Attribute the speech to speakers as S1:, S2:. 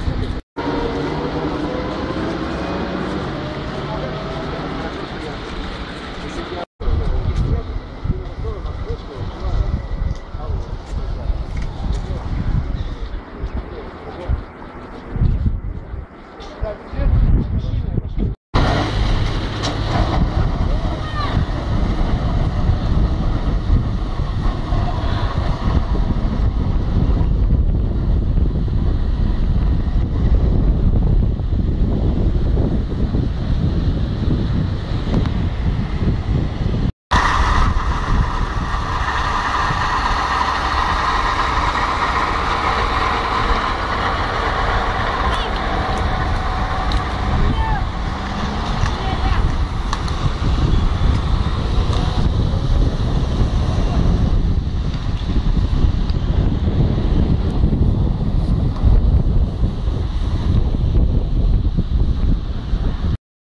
S1: 不是。